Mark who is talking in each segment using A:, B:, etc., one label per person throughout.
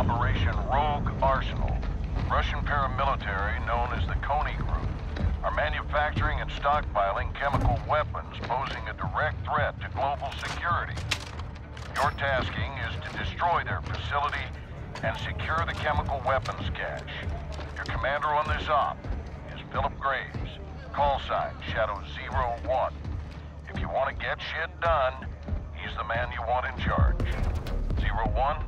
A: Operation Rogue Arsenal. Russian paramilitary known as the Konni Group are manufacturing and stockpiling chemical weapons posing a direct threat to global security. Your tasking is to destroy their facility and secure the chemical weapons cache. Your commander on this op is Philip Graves. Call sign Shadow Zero One. If you want to get shit done, he's the man you want in charge. Zero One,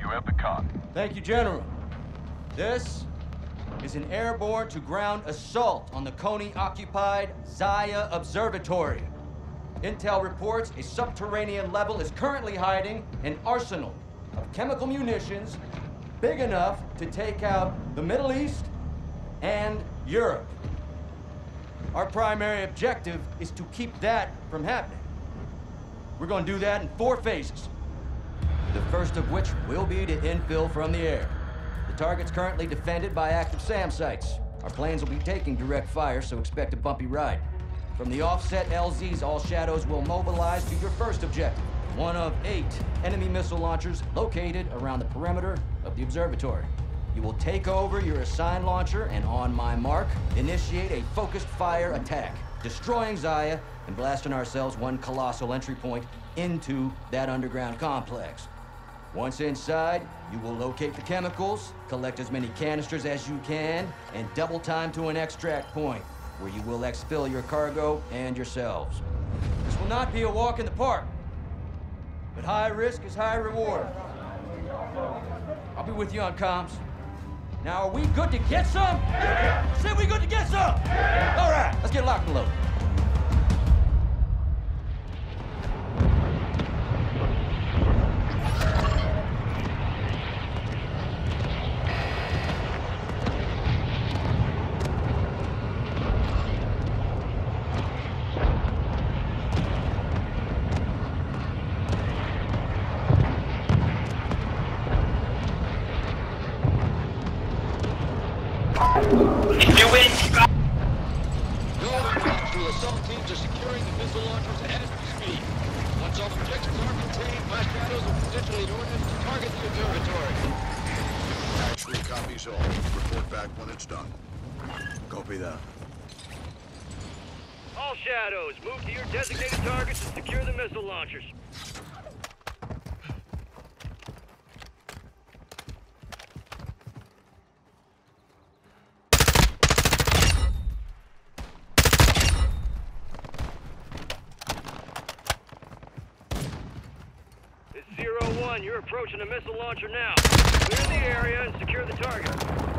A: you have the con.
B: Thank you, General. This is an airborne to ground assault on the Konni occupied Zaya Observatory. Intel reports a subterranean level is currently hiding an arsenal of chemical munitions big enough to take out the Middle East and Europe. Our primary objective is to keep that from happening. We're going to do that in four phases. The first of which will be to infill from the air. The target's currently defended by active SAM sites. Our planes will be taking direct fire, so expect a bumpy ride. From the offset LZs, all shadows will mobilize to your first objective. One of eight enemy missile launchers located around the perimeter of the observatory. You will take over your assigned launcher and on my mark, initiate a focused fire attack, destroying Zaya and blasting ourselves one colossal entry point into that underground complex. Once inside, you will locate the chemicals, collect as many canisters as you can, and double time to an extract point, where you will expel your cargo and yourselves. This will not be a walk in the park, but high risk is high reward. I'll be with you on comms. Now, are we good to get some? Yeah. Say we good to get some? Yeah. All right, let's get locked and loaded.
C: You win.
D: Your attacks to assault teams are securing the missile launchers as we speak. Once all objectives are contained, my shadows will potentially in orders to target the observatory.
E: Actually copies all. Report back when it's done.
F: Copy that.
G: All shadows, move to your designated targets and secure the missile launchers. It's Zero One, you're approaching a missile launcher now. Clear the area and secure the target.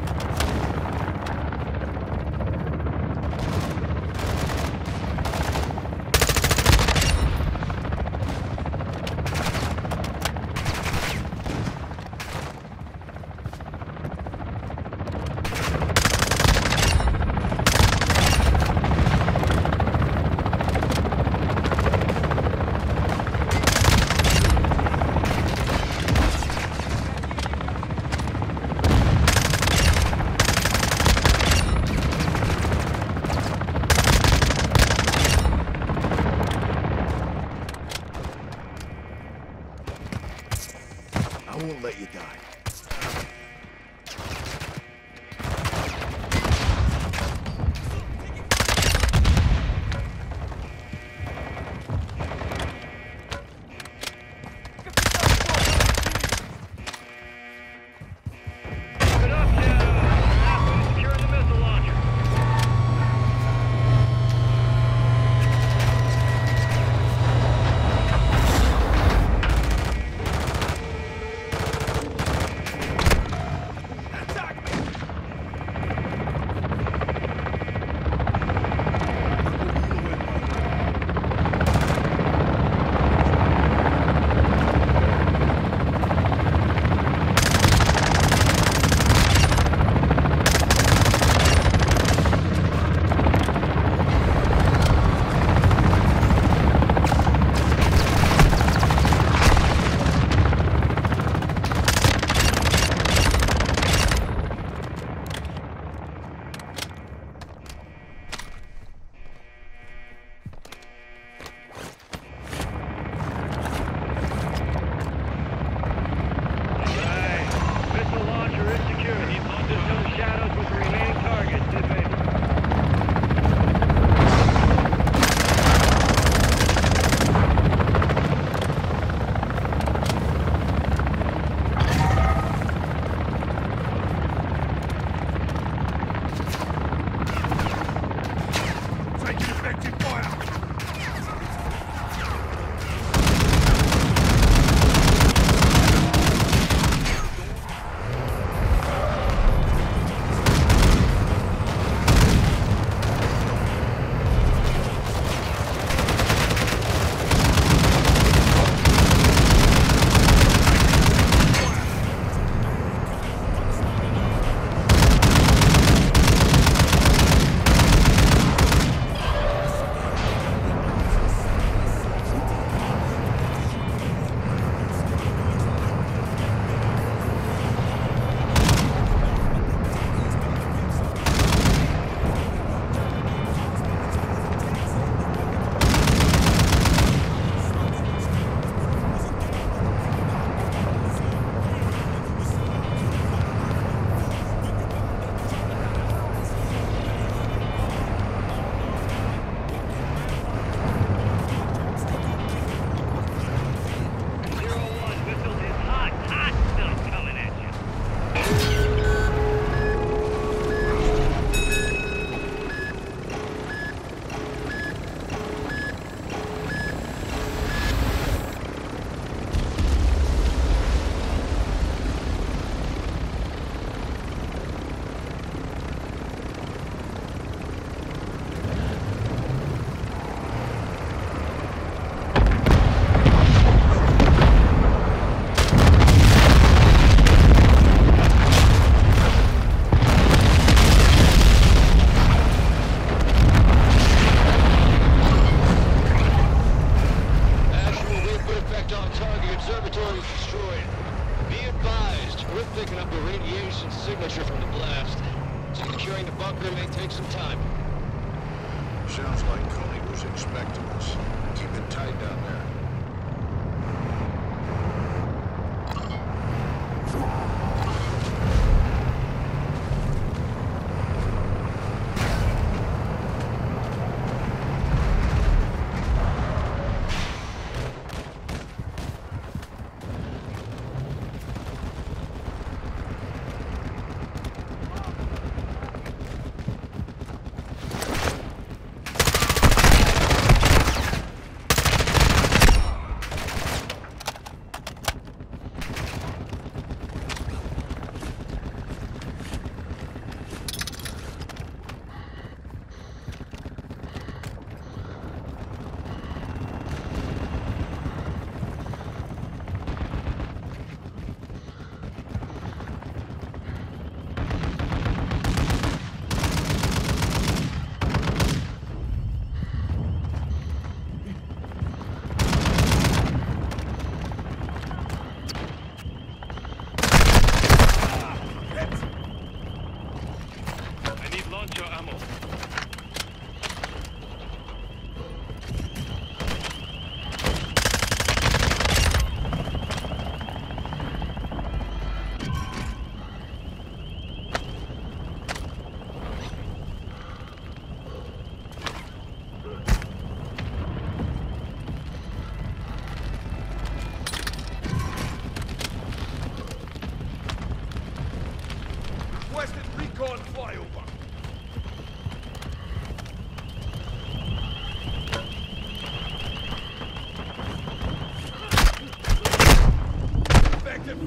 F: Recon flyover.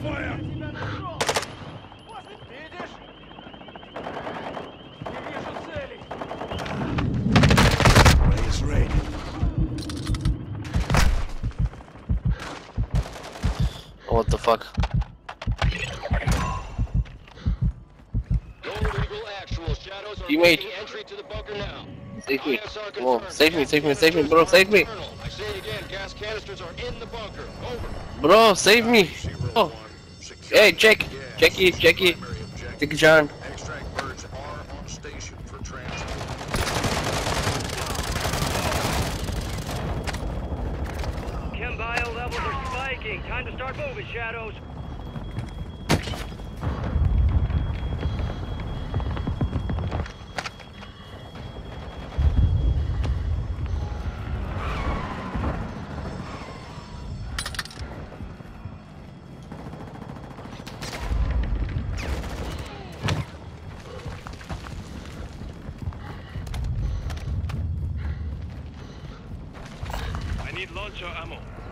F: Fire. Ready.
H: What the fuck?
D: Gold Eagle Actual. Shadows are
H: Teammate.
D: making entry to the bunker now.
H: Save me.
D: ISR
H: Come on, save me, save me, save me, bro, save me.
D: I say it again, gas canisters are in the bunker. Over.
H: Bro, save me.
E: Zero
H: Oh,
E: one. Secure
H: hey, Jack,
E: gas.
H: Jackie, Jackie,
E: Primary objective.
H: Jackie John.
E: Extract birds are on station for transport.
G: Chem bio levels are spiking. Time to start moving, Shadows. I need launcher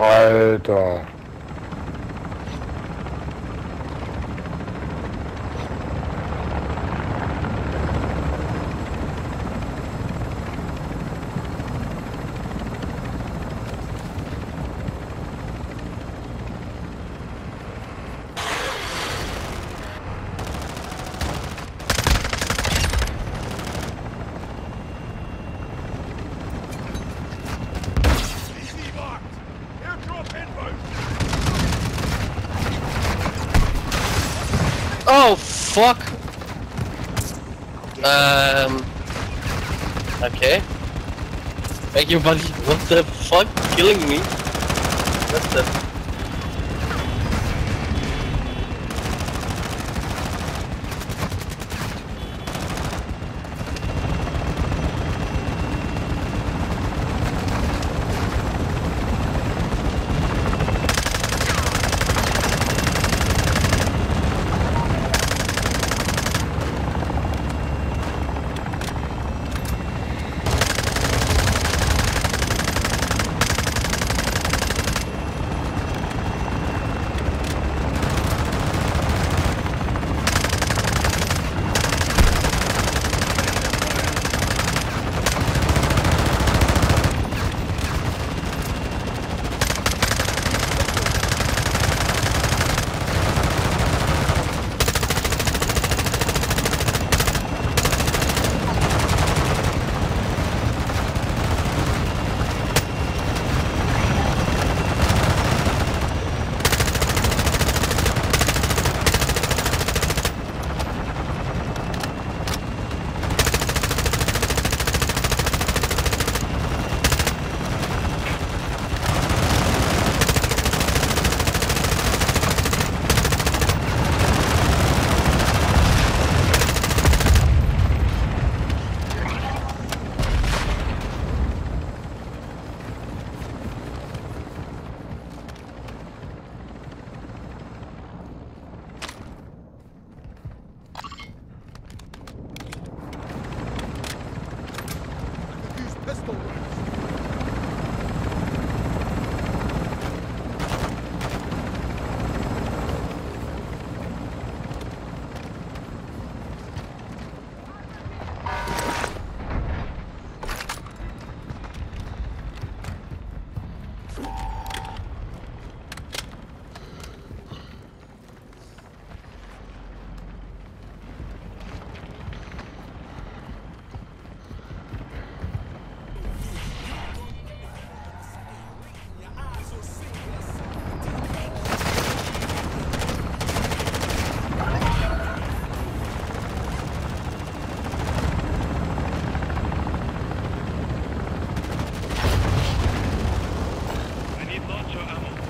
I: Alter.
H: Um. Okay. Thank you, buddy. What the fuck? Killing me? What the?
D: I need launcher ammo.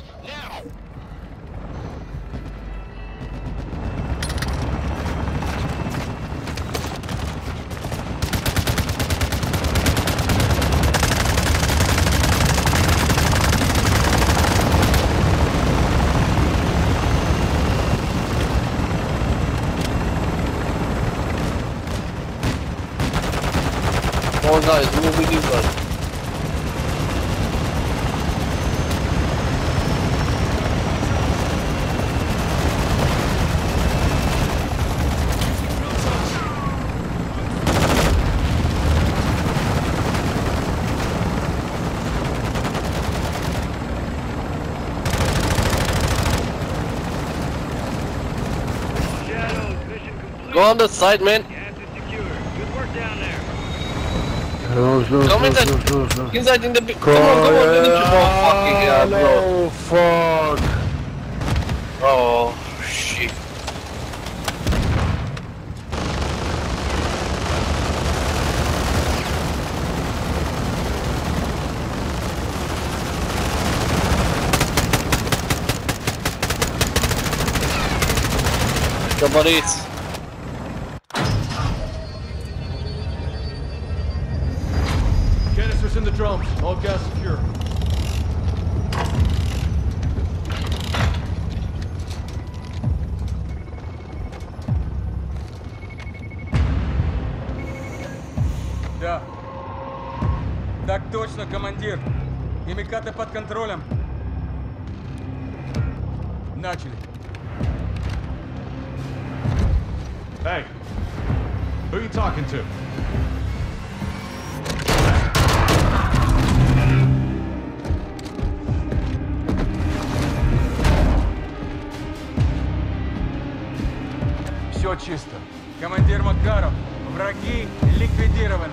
H: Oh guys, what we do guys? Go on the side, man.
D: Gas is secure. Good work down there.
I: Close, close,
H: Come
I: close,
H: inside.
I: close, close.
H: Inside in the big. Come on, come on, get into the fucking hell, bro.
I: Oh, fuck.
H: Oh, shit. Somebody's.
F: Drums. All gas secure.
J: Да. Так точно, командир. Химикаты под контролем. Начали.
F: Hey, who are you talking to?
J: чисто. Командир Макаров, враги ликвидированы.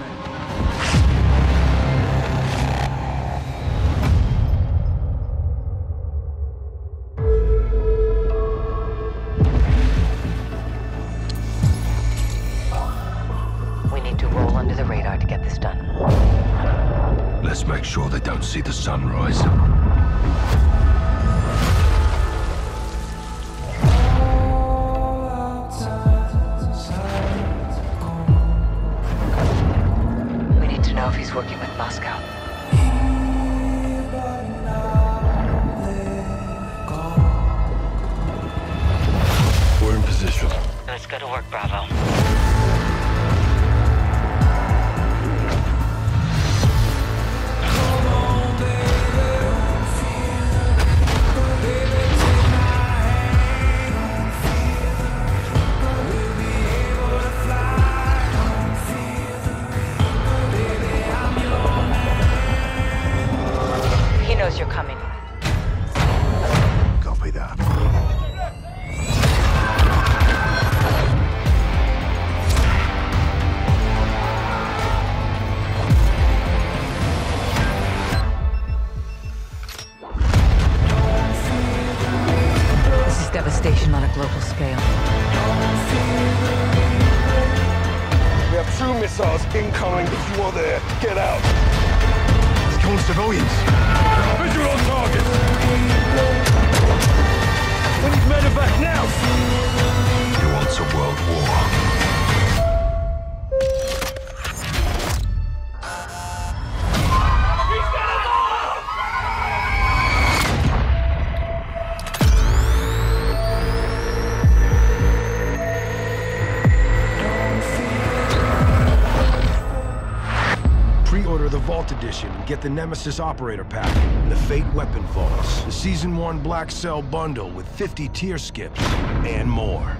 K: We need to roll under the radar to get this done.
E: Let's make sure they don't see the sunrise.
K: To know if working with Moscow.
E: We're in position.
K: Let's go to work, Bravo.
L: Get the Nemesis Operator Pack and the Fate Weapon Vaults. The Season 1 Black Cell Bundle with 50 tier skips and more.